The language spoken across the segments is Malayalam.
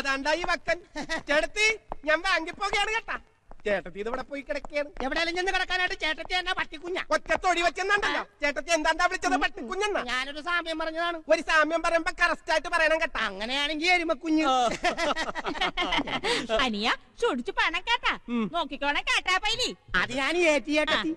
അതാണ്ടാ ഈ വക്കൻ ചേട്ടത്തി ഞാൻ ബാങ്കിൽ പോകുകയാണ് കേട്ടാ. ചേട്ടത്തി ഇത് ഇവിടെ പോയി കിടക്കുകയാണ്. എവിടെയെങ്കിലും ചെന്ന് കിടക്കാനായിട്ട് ചേട്ടത്തി എന്നാ പട്ടിക്കുഞ്ഞ? ഒറ്റ തൊഴി വെച്ചെന്നുണ്ടല്ലോ. ചേട്ടത്തി എന്താണ്ടാ വിളിച്ചത് പട്ടിക്കുഞ്ഞെന്ന? ഞാനൊരു സാമ്യം പറഞ്ഞതാണ്. ഒരു സാമ്യം പറയുമ്പോ കറസ്റ്റ് ആയിട്ട് പറയണം കേട്ടാ. അങ്ങനെയാണെങ്കിൽ എരുമക്കുഞ്ഞ്. അനിയ ചൊടിച്ചു പണം കേട്ടാ. നോക്കിക്കോണേ കേട്ടാ പൈലി. അത് ഞാൻ ഏറ്റി ചേട്ടത്തി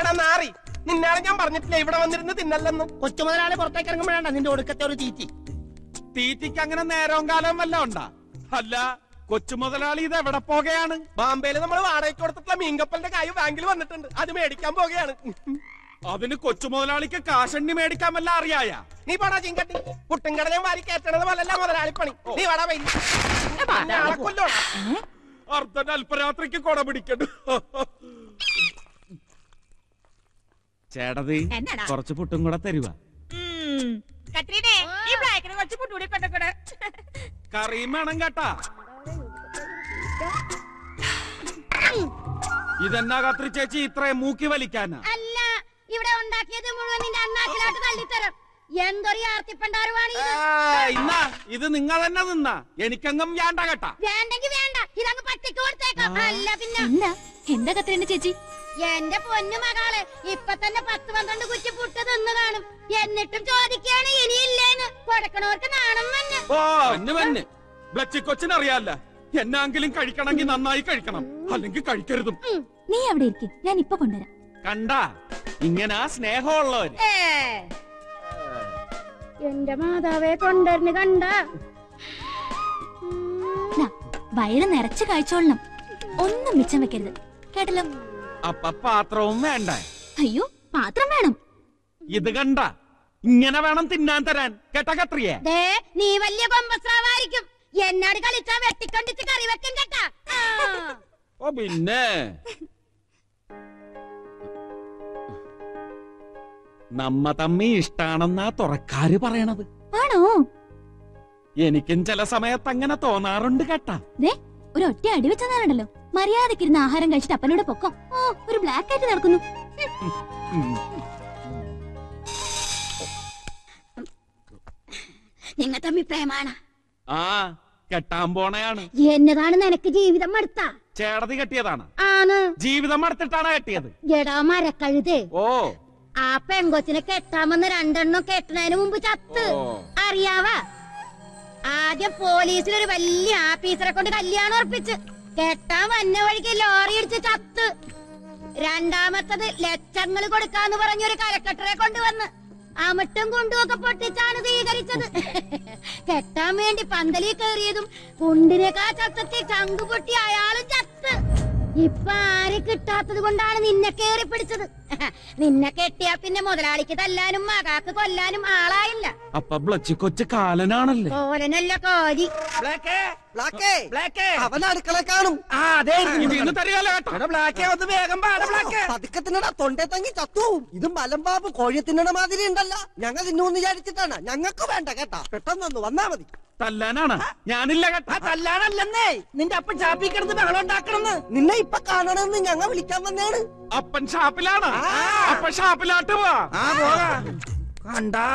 എടാ നാറി നിന്നാളെ ഞാൻ പറഞ്ഞിട്ടില്ല ഇവിടെ വന്നിരുന്ന് തിന്നല്ലെന്ന്? കൊച്ചു മുതലാളി പുറത്തേക്ക് ഇറങ്ങുമ്പോഴാണ് നിന്റെ ഒടുക്കത്തെ ഒരു തീറ്റി. തീറ്റിക്ക് അങ്ങനെ നേരവും കാലവും വല്ല ഉണ്ടാ? അല്ല കൊച്ചു മുതലാളി ഇത് എവിടെ പോകുകയാണ് ബാംബെയിൽ നമ്മൾ വാടകയ്ക്ക് കൊടുത്തിട്ടുള്ള മീൻകപ്പലിന്റെ കായ് ബാങ്കിൽ വന്നിട്ടുണ്ട്. അത് മേടിക്കാൻ പോകുകയാണ് അതിന് കൊച്ചു മുതലാളിക്ക് കാശണ്ണി മേടിക്കാൻ വല്ല അറിയായ? നീ പോടാ ചിങ്കട്ടി. പുട്ടുംകടലയും വാരി കയറ്റണത് പോലല്ല മുതലാളിപ്പണി. നീ വാടാ കൊല്ലോടാ. അർദ്ധൻ അല്പരാത്രിക്ക് കൊട പിടിക്കണ്ടു ചേട്ടതി എന്നാടാ? കുറച്ച് പുട്ടും കൂടെ തരുക ഉം. കത്രീനെ ഈ ബ്ലാക്കിന് കുറച്ച് പുട്ടുകൂടി കൊണ്ടക്കൂടെ കറിയും വേണം കേട്ടാ. ഇതെന്നാ കത്രി ചേച്ചി ഇത്രയും മൂക്കി വലിക്കാനാ അല്ല ഇവിടെ ഉണ്ടാക്കിയത് മുഴുവൻ നിന്റെ അണ്ണാക്കിലോട്ട് തള്ളിത്തരും. എന്തൊരു ആർത്തിപ്പണ്ടാരുവാണ് ഇത്? ആ, ഇന്നാ ഇത് നിങ്ങ തന്നെ നിന്നാ എനിക്കെങ്ങും വേണ്ട കേട്ടാ. വേണ്ടെങ്കി വേണ്ട ഇതങ്ങ് പട്ടിക്ക് കൊടുത്തേക്കാം. അല്ല പിന്നെ? എന്താ എന്താ കത്രീന ചേച്ചി? എന്റെ പൊന്നു മകളെ ഇപ്പൊ തന്നെ പത്ത് പന്ത്രണ്ട് കുറ്റി പുട്ട് തിന്നു കാണും. എന്നിട്ടും ചോദിക്കാണ് ഇനിയില്ലേന്ന്. കൊടുക്കണവർക്ക് നാണം ഓ വന്ന് കൊച്ചിനറിയാല്ല എന്നാങ്കിലും കഴിക്കണമെങ്കിൽ നന്നായി കഴിക്കണം. അല്ലെങ്കിൽ കഴിക്കരുതും. നീ അവിടെ ഇരിക്കും. ഞാൻ ഇപ്പൊ കൊണ്ടുവരാം. കണ്ടാ ഇങ്ങനെ സ്നേഹമുള്ളവര്. ഏ. എന്റെ മാതാവെ കൊണ്ടുവരുന്നു കണ്ടാ. ദാ, വയറ് നിറച്ച് കഴിച്ചോളണം ഒന്നും മിച്ചം വെക്കരുത്. കേട്ടല്ലോ? അപ്പൊ പാത്രവും വേണ്ട? അയ്യോ പാത്രം വേണം. ഇത് കണ്ട. ഇങ്ങനെ വേണം തിന്നാൻ തരാൻ. കേട്ട കത്രിയെ? നീ വലിയ കൊമ്പസ്രാവായിരിക്കും. എന്നോട് കളിച്ചാ വെട്ടിക്കൊണ്ടിച്ച് കറി വെക്കും കേട്ടാ. ഓ പിന്നെ? നമ്മ തമ്മി ഇഷ്ടാണെന്നാ തുറക്കാര് പറയണത്. ആണോ? എനിക്കും ചില സമയത്ത് അങ്ങനെ തോന്നാറുണ്ട് കേട്ടാ. ഒരു ഒറ്റ അടി വെച്ചെന്നാലുണ്ടല്ലോ മര്യാദക്കിരുന്ന് ആഹാരം കഴിച്ചിട്ട് അപ്പനോട് പൊക്കം. ഓ ഒരു ബ്ലാക്ക് ആയിട്ട് നടക്കുന്നു. ഉം. നിങ്ങൾ തമ്മി പ്രേമാണ്. ആ കെട്ടാൻ പോണയാണ്. എന്നതാണ് നിനക്ക് ജീവിതം മടുത്ത? ചേടതി കെട്ടിയതാണ്. ആണ്. ജീവിതം അടുത്തിട്ടാണ് കെട്ടിയത്. എടാ മരക്കഴുതേ. ഓ. ആ പെങ്കൊച്ചിനെ കെട്ടാമെന്ന് രണ്ടെണ്ണം കെട്ടുന്നതിന് മുമ്പ് ചത്ത്. അറിയാവാ? ആദ്യം പോലീസിൽ ഒരു വലിയ ആഫീസറെ കൊണ്ട് കല്യാണം ഉറപ്പിച്ച്. കെട്ടാൻ വന്ന വഴിക്ക് ലോറി ഇടിച്ച് ചത്ത്. രണ്ടാമത്തത് ലക്ഷങ്ങൾ കൊടുക്കാന്ന് പറഞ്ഞൊരു കലക്കട്ടറെ കൊണ്ടുവന്ന്. അമിട്ടും കുണ്ടുമൊക്കെ പൊട്ടിച്ചാണ് സ്വീകരിച്ചത്. കെട്ടാൻ വേണ്ടി പന്തലിൽ കയറിയതും കുണ്ടിനേക്കാ ചത്തത്തി ചങ്കു പൊട്ടി അയാളും ചത്ത്. ഇപ്പൊ ആരെ കിട്ടാത്തത് കൊണ്ടാണ് നിന്നെ കേറി പിടിച്ചത്? നിന്നെ കെട്ടിയാ പിന്നെ മുതലാളിക്ക് തല്ലാനും മകാക്ക് കൊല്ലാനും ആളായില്ല. അപ്പൊ ബ്ലച്ച് കൊച്ചു കാലനാണല്ലേ? കോലനല്ല കോരി ബ്ലാക്കേ ബ്ലാക്കേ ബ്ലാക്കേ. അവൻ അടുക്കള കാണും. ആ അതെ ഇതിന്ന് തരികയല്ല കേട്ടോ. എടാ ബ്ലാക്കേ ഒന്ന് വേഗം പാടാ ബ്ലാക്കേ. പതുക്കെ തിന്നട തൊണ്ടേ തങ്ങി ചത്തു. ഇത് മലമ്പാമ്പ് കോഴി തിന്നണ മാതിരി ഉണ്ടല്ല. ഞങ്ങൾ തിന്നൂന്ന് വിചാരിച്ചിട്ടാണ്. ഞങ്ങൾക്ക് വേണ്ട കേട്ടാ. പെട്ടെന്നൊന്ന് വന്നാ മതി. തല്ലാനാണ്. ഞാനില്ല തല്ലാനല്ലെന്നേ. നിന്റെ അപ്പൻ ചാപ്പിക്കണത് കിടന്ന് ബഹളം ഉണ്ടാക്കണമെന്ന്. നിന്നെ ഇപ്പൊ കാണണമെന്ന് ഞങ്ങൾ വിളിക്കാൻ വന്നേണ് അപ്പൻ ഷാപ്പിലാണ്. അപ്പൻ ഷാപ്പിലാട്ട് കണ്ടാ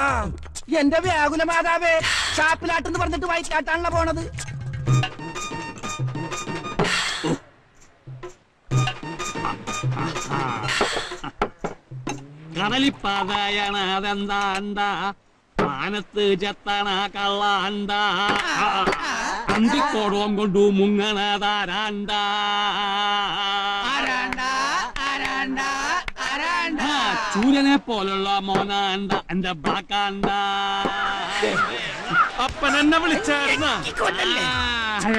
എന്റെ വ്യാകുല മാതാവേ ഷാപ്പിലാട്ടെന്ന് പറഞ്ഞിട്ട് വയറ്റിലാട്ടാണല്ലോ പോണത്. കടലിപ്പാതയാണ് അതെന്താണ്ട മാനത്ത് ചെത്തണ കള്ളാണ്ട അന്തിക്കോടവും കൊണ്ടു മുങ്ങണതാരാണ്ട ആ, ചൂരനെ പോലുള്ള മോനാണ്ട എന്റെ ബ്ലാക്കാണ്ട അപ്പൻ എന്നെ വിളിച്ചായിരുന്ന?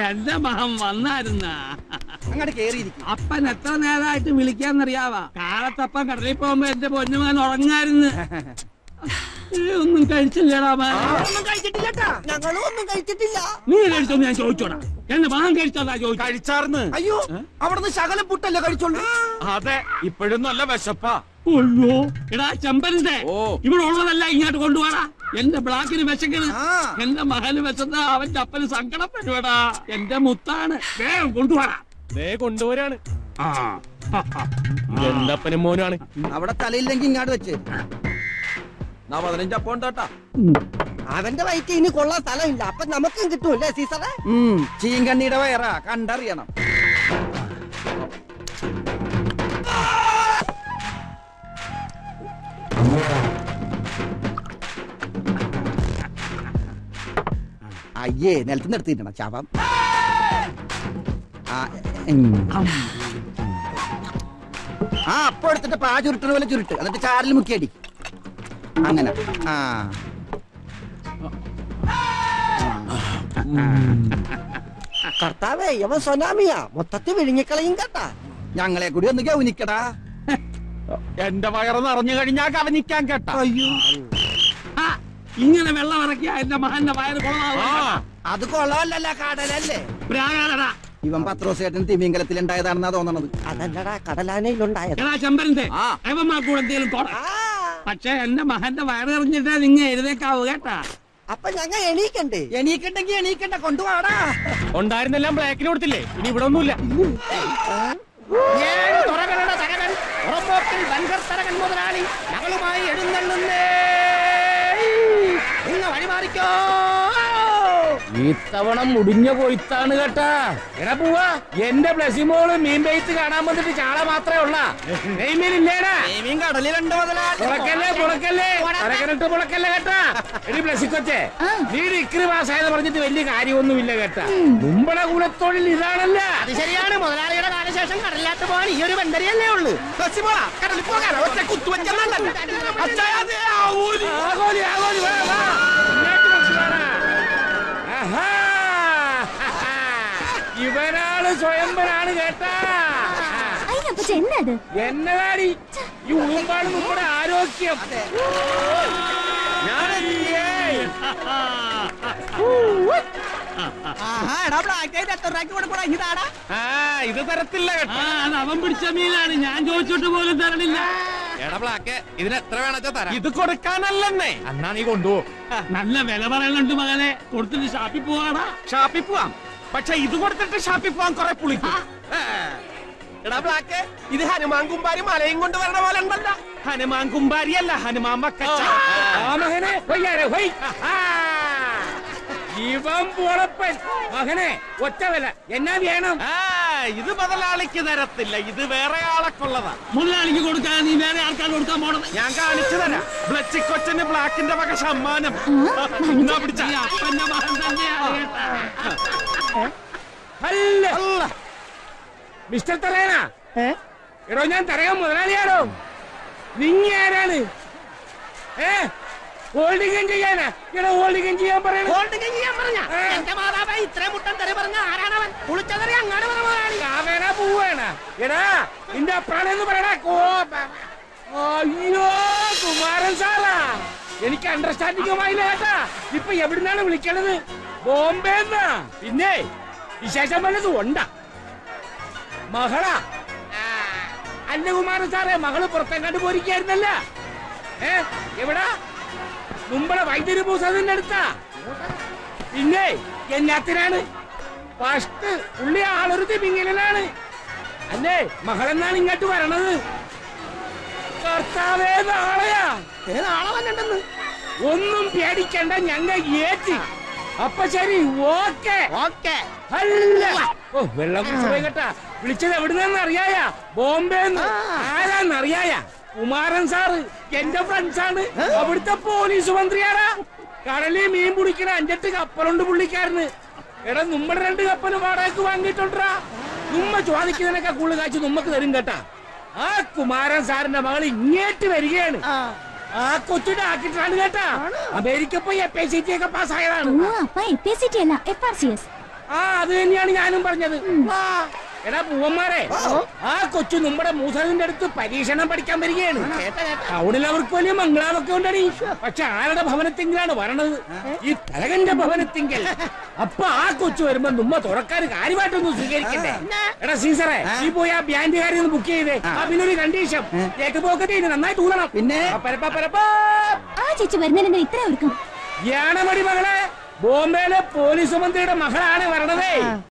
എന്റെ മഹം വന്നായിരുന്ന. അങ്ങോട്ട് കേറിയിരിക്കും. അപ്പൻ എത്ര നേരമായിട്ട് വിളിക്കാന്നറിയാവാ? കാലത്തപ്പൻ കടലിൽ പോകുമ്പോ എന്റെ പൊന്നുമാൻ ഉറങ്ങായിരുന്നു. ഒന്നും കഴിച്ചില്ലടാ ഒന്നും കഴിച്ചിട്ടില്ലട്ടാ ഞങ്ങളും ഒന്നും കഴിച്ചിട്ടില്ല. നീ കഴിച്ചോ ഞാൻ ചോദിച്ചോടാ. എന്റെ മഹം കഴിച്ചതാ ചോദിച്ചു കഴിച്ചാർന്ന്. അയ്യോ അവിടുന്ന് ശകലം പുട്ടല്ലേ കഴിച്ചോളൂ? അതെ ഇപ്പോഴും നല്ല വിശപ്പാ. അയ്യോ. എടാ ചെമ്പരന്റെ ഓ. ഇവിടെ ഉള്ളതല്ല ഇങ്ങോട്ട് കൊണ്ടുപോടാ എന്റെ ബ്ലാക്കിന് വിശക്കണ്. എന്റെ മകന് വിശന്ന അവന്റെ അപ്പന് സങ്കടം വരുവാടാ. എന്റെ മുത്താണ്. വേഗം കൊണ്ടുപോടാ ദേ കൊണ്ടുപോരാണ് എന്തപ്പനും മോനാണ് അവിടെ തലയില്ലെങ്കിൽ ഇങ്ങോട്ട് വെച്ച്. പതിനഞ്ചപ്പം ഉണ്ടാട്ടാ അവന്റെ വയറ്റ് ഇനി കൊള്ളാൻ സ്ഥലമില്ല. അപ്പൊ നമുക്കും കിട്ടൂല്ലേ സീസറെ? ചീങ്കണ്ണിയുടെ വയറാ കണ്ടറിയണം. അയ്യേ നിലത്ത് നിർത്തിയിട്ടണം ചാപം ആ, അപ്പൊ എടുത്തിട്ട് പാ ചുരുട്ടണ പോലെ ചുരുട്ട്. എന്നിട്ട് ചാറിൽ മുക്കിയടി. അങ്ങനെ. ആ. കർത്താവേ യവൻ സൊനാമിയാ. മൊത്തത്തിൽ വിഴുങ്ങിക്കളയും കേട്ടാ. ഞങ്ങളെ കൂടി ഒന്ന് ഗൗനിക്കടാ. എന്റെ വയറ് നിറഞ്ഞു കഴിഞ്ഞാ കവനിക്കാൻ കേട്ടാ. അയ്യോ. ആ, ഇങ്ങനെ വെള്ളം ഇറക്കിയ എന്റെ മകന്റെ വയറ് ആ അത് കൊള്ളാമല്ലല്ല കടലല്ലേ? പ്രാകാരടാ ഇവൻ പത്രോസേട്ടൻ തിമിംഗലത്തിൽ ഉണ്ടായതാണെന്നാ തോന്നണത്. അതല്ലടാ കടലാനയിലുണ്ടായത്. ചെമ്പരന്റെ. അവന്മാർക്കൂടെ എന്തെങ്കിലും പക്ഷെ എന്റെ മകന്റെ വയറ് എറിഞ്ഞിട്ടാ നിങ്ങ എഴുതേക്കാവൂ കേട്ടാ. അപ്പൊ ഞങ്ങ എണീക്കണ്ടേ? എണീക്കണ്ടെങ്കി എണീക്കണ്ട കൊണ്ടുപോടാ ഉണ്ടായിരുന്നെല്ലാം ബ്ലാക്കിന് കൊടുത്തില്ലേ? ഇനി ഇവിടെ ഒന്നുമില്ല. മുതലാളി ഞങ്ങളുമായി എഴുന്നള്ളുന്നേ. ഇത്തവണ മുടിഞ്ഞ കൊയ്ത്താണ് കേട്ടാ. എടാ പോവാ എന്റെ ബ്ലസിമോൾ മീൻ ബെയ്ത്ത് കാണാൻ വന്നിട്ട് ചാള മാത്രമേ ഉള്ള. നെയ്മീനില്ലേടാ മീൻ കടലിലുണ്ട് മുതലാളി പുളക്കല്ലേ പുളക്കല്ലേ? തരകനിട്ട് പുളക്കല്ലേ കേട്ടാ. എടി ബ്ലസിക്കൊച്ചെ നീ ഇക്രി പാസ്സായെന്ന് പറഞ്ഞിട്ട് വലിയ കാര്യമൊന്നുമില്ല കേട്ടാ. മുമ്പള കുലത്തൊഴിൽ ഇതാണല്ല. അത് ശരിയാണ്. മുതലാളിയുടെ കാലശേഷം കടലിലാത്ത പോകാൻ ഈ ഒരു ബന്ധരിയല്ലേ ഉള്ളൂ. കടലിൽ പോകാൻ ഒറ്റ കുത്തുവെച്ചെന്നല്ല സ്വയംവരാണ് കേട്ടാ അതിനപ്പച്ച എന്താ അത്? എന്നതാടി? ഈ ഉളുമ്പാണ് നമ്മുടെ ആരോഗ്യം. ഇത് തരത്തില്ല അവൻ പിടിച്ച മീനാണ്. ഞാൻ ചോദിച്ചിട്ട് പോലും തരണില്ല. എടാ ബ്ലാക്ക് ഇതിന് എത്ര വേണച്ചാ തരാം. ഇത് കൊടുക്കാനല്ലെന്നേ. അന്നാ നീ കൊണ്ടുപോ നല്ല വില പറയുന്നുണ്ട് മകനെ. കൊടുത്തിട്ട് ഷാപ്പിൽ പോവാടാ. ഷാപ്പിൽ പോവാം. പക്ഷെ ഇത് കൊടുത്തിട്ട് ഷാപ്പിൽ പോവാൻ കുറെ പുളിക്കും. എടാ ബ്ലാക്ക് ഇത് ഹനുമാൻ കുമ്പാരി മലയും കൊണ്ട് വരണ പോലെ ഉണ്ടല്ലോ. ഹനുമാൻ കുമ്പാരി അല്ല ഹനുമാൻ ഹൊയ്യാരെ ഹൊയ് പൊളപ്പൻ മകനെ ഒറ്റ വില. എന്നാ വേണം? ഇത് മുതലാളിക്ക് തരത്തില്ല ഇത് വേറെ ആളൊക്കെള്ളതാ മുതലാളിക്ക് കൊടുക്കാൻ നീ വേറെ ആൾക്കാർ കൊടുക്കാൻ പോണത്? ഞാൻ കാണിച്ചു തരാം. ബ്ലച്ചിക്കൊച്ചന് ബ്ലാക്കിന്റെ വക സമ്മാനം. എന്നാ പിടിച്ച? അപ്പന്റെ മകൻ തന്നെയാണ് മിസ്റ്റർ തലേന എടോ ഞാൻ തരയാൻ മുതലാളിയാണോ? നിങ്ങ ആരാണ്? ഏ? ഹോൾഡിംഗ് ചെയ്യാനാ? എടോ ഹോൾഡിംഗ് ചെയ്യാൻ പറയണ. ചെയ്യാൻ പറഞ്ഞ? എന്റെ മാതാവ് ഇത്രയും മുട്ടൻ തെറി പറഞ്ഞ ആരാണവൻ? കുളിച്ചതറി അങ്ങാട് പറഞ്ഞ മുതലാളി. കാവേന പോവാണ്. എടാ നിന്റെ അപ്പാണെന്ന് പറയടാ അയ്യോ കുമാരൻ സാറാ. എനിക്ക് അണ്ടർസ്റ്റാൻഡിംഗ് ആയില്ല കേട്ടാ. ഇപ്പൊ എവിടുന്നാണ് വിളിക്കണത്? ബോംബെ പിന്നെ വിശേഷം വല്ലതും ഉണ്ടാ മകളാ. ആ, അല്ല കുമാരൻ സാറേ മകൾ പുറത്തെങ്ങാണ്ട് പോരിക്കായിരുന്നല്ല ഏ എവിടാ? മുമ്പളെ വൈദ്യുതി പൂസതിന്റെ അടുത്താ. പിന്നെ എന്നാത്തിനാണ്? ഫസ്റ്റ് പുള്ളി ആളൊരു തിമിങ്ങലാണ് അല്ലേ മകളെന്നാണ് ഇങ്ങോട്ട് വരണത്? കർത്താവേ നാളെയാ. നാളെ വന്നിട്ടെന്ന് ഒന്നും പേടിക്കണ്ട ഞങ്ങൾ ഏറ്റി അപ്പൊ ശരി ഓക്കെ. ഓക്കെ. അല്ല. ഓ വെള്ളം കുടിച്ച് കേട്ടാ വിളിച്ചത് എവിടുന്നെന്ന് അറിയായ? ബോംബെ ആരാന്ന് അറിയായ? കുമാരൻ സാറ് എന്റെ ഫ്രണ്ട്സാണ് അവിടുത്തെ പോലീസ് മന്ത്രിയാടാ കടലിൽ മീൻ പിടിക്കണ അഞ്ചെട്ട് കപ്പലുണ്ട് പുള്ളിക്കാരന്. എടാ നമ്മുടെ രണ്ട് കപ്പൽ വാടകയ്ക്ക് വാങ്ങിയിട്ടുണ്ടാ നമ്മ ചോദിക്കുന്നതിനൊക്കെ കൂടുതൽ കാഴ്ച നമ്മക്ക് തരും കേട്ടാ. ആ കുമാരൻ സാറിന്റെ മകൾ ഇങ്ങേറ്റ് വരികയാണ്. ആ കൊച്ചിട്ട് ആക്കിട്ടാണ് കേട്ടാ. അമേരിക്ക പോയി എഫ് ഐ സി ടി ഒക്കെ പാസ്സായതാണ്. ആ അത് തന്നെയാണ് ഞാനും പറഞ്ഞത്. എടാ പൂവന്മാരെ ആ. കൊച്ചു നമ്മുടെ മൂസാദിന്റെ അടുത്ത് പരീക്ഷണം പഠിക്കാൻ വരികയാണ്. ടൗണിൽ അവർക്ക് വലിയ മംഗളാവൊക്കെ ഉണ്ടടി. പക്ഷെ ആരുടെ ഭവനത്തിങ്കിലാണ് വരണത്? ഈ തലകന്റെ ഭവനത്തിങ്കിൽ. അപ്പൊ ആ കൊച്ചു വരുമ്പോ നമ്മ തുറക്കാൻ കാര്യമായിട്ടൊന്നും സ്വീകരിക്കണ്ടേ? എടാ സീസറെ നീ പോയി ആ ബാൻഡുകാരി ഒന്ന് ബുക്ക് ചെയ്തേ. ആ. പിന്നെ ഒരു കണ്ടീഷൻ കേക്ക് പോക്കറ്റ് നന്നായി നന്നായിട്ട് ഊതണം പിന്നെ? ആ, പരപ്പാ, പരപ്പാ. ആ ചേച്ചി വരുന്നതിന് ഇത്ര ഒരുക്കും. മടി മകളെ ബോംബെയിലെ പോലീസ് മന്ത്രിയുടെ മകളാണ് വരണതേ.